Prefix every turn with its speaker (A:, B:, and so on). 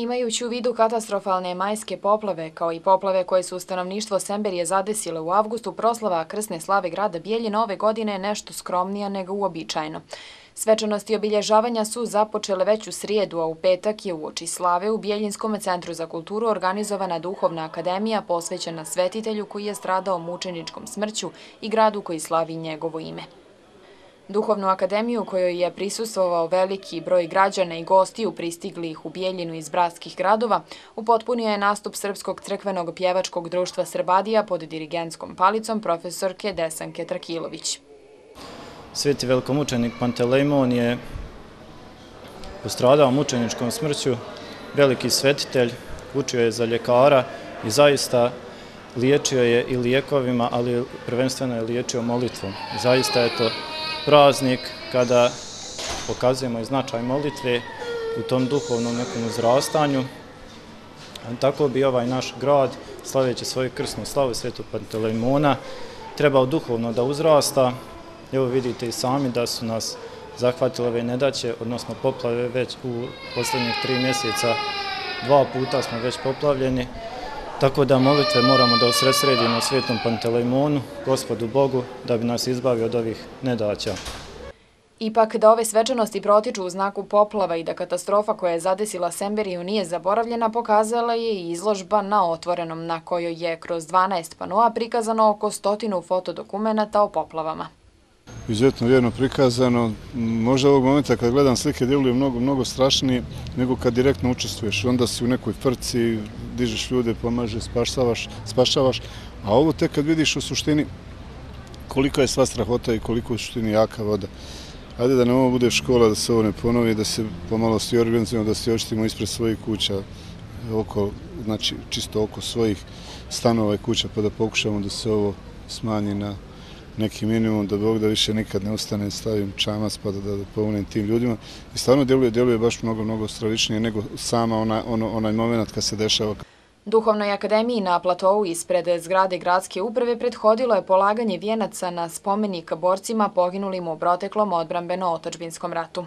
A: Imajući u vidu katastrofalne majske poplave, kao i poplave koje su stanovništvo Semberije zadesile u avgustu, proslava krsne slave grada Bijeljina ove godine je nešto skromnija nego uobičajno. Svečanosti obilježavanja su započele već u srijedu, a u petak je u oči slave u Bijeljinskom centru za kulturu organizovana duhovna akademija posvećena svetitelju koji je stradao mučeničkom smrću i gradu koji slavi njegovo ime. Duhovnu akademiju kojoj je prisustovao veliki broj građana i gostiju pristiglih u Bijeljinu iz bratskih gradova, upotpunio je nastup Srpskog crkvenog pjevačkog društva Srbadija pod dirigenskom palicom profesorke Desanke Trakilović.
B: Sveti velikomučenik Pantelejmon je postradao mučeničkom smrću, veliki svetitelj, učio je za ljekara i zaista liječio je i lijekovima, ali prvenstveno je liječio molitvom. Zaista je to praznik kada pokazujemo i značaj molitve u tom duhovnom nekom uzrastanju. Tako bi ovaj naš grad, slaveći svoju krsnu slavu Svetu Pantelemona, trebao duhovno da uzrasta. Evo vidite i sami da su nas zahvatile ove nedaće, odnosno poplave već u posljednjih tri mjeseca. Dva puta smo već poplavljeni. Tako da molitve moramo da usredsredimo svetom Pantelejmonu, gospodu Bogu, da bi nas izbavio od ovih nedaća.
A: Ipak da ove svečanosti protiču u znaku poplava i da katastrofa koja je zadesila Semberiju nije zaboravljena, pokazala je i izložba na otvorenom, na kojoj je kroz 12 panoa prikazano oko stotinu fotodokumenata o poplavama
C: izuzetno vjerno prikazano. Možda ovog momenta kad gledam slike djeluje mnogo, mnogo strašnije nego kad direktno učestvuješ. Onda si u nekoj frci, dižeš ljude, pomaže, spašavaš, spašavaš. A ovo tek kad vidiš u suštini koliko je sva strahota i koliko je u suštini jaka voda. Ajde da ne ovo bude škola, da se ovo ne ponovi, da se pomalo svi organizujemo, da se očitimo ispred svojih kuća, oko, znači čisto oko svojih stanova i kuća, pa da pokušamo da se ovo smanji na neki minimum da Bog da više nikad ne ustane, stavim čamac pa da, da tim ljudima. I stvarno djeluje, djeluje baš mnogo, mnogo stravičnije nego sama ona, ono, onaj moment kad se dešava.
A: Duhovnoj akademiji na platovu ispred zgrade gradske uprave prethodilo je polaganje vijenaca na spomenik borcima poginulim u proteklom odbranbeno-otočbinskom ratu.